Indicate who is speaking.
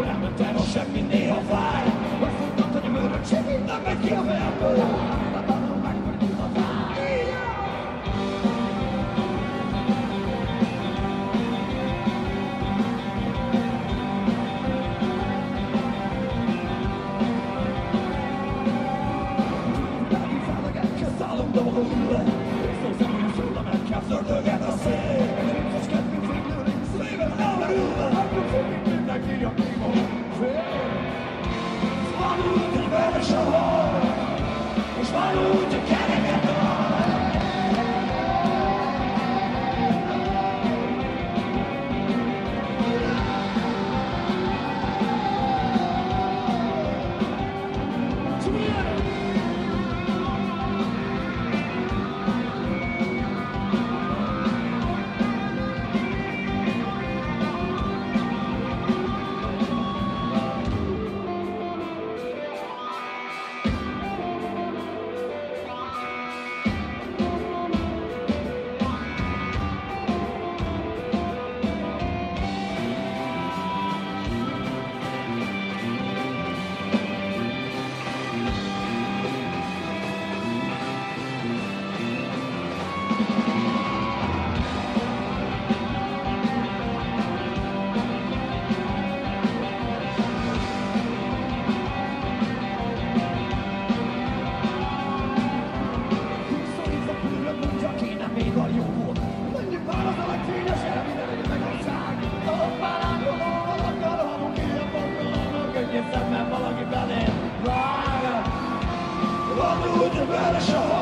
Speaker 1: Jól elment el semmi néha fáj Megfuttat, hogy a mörök segít, nem a fejemből A tanul meg megnyújt a fáj Rámi fellegekkel szállom, de magam ülök Részó szemben szólom, el kell zördögek Ludzie, the better shall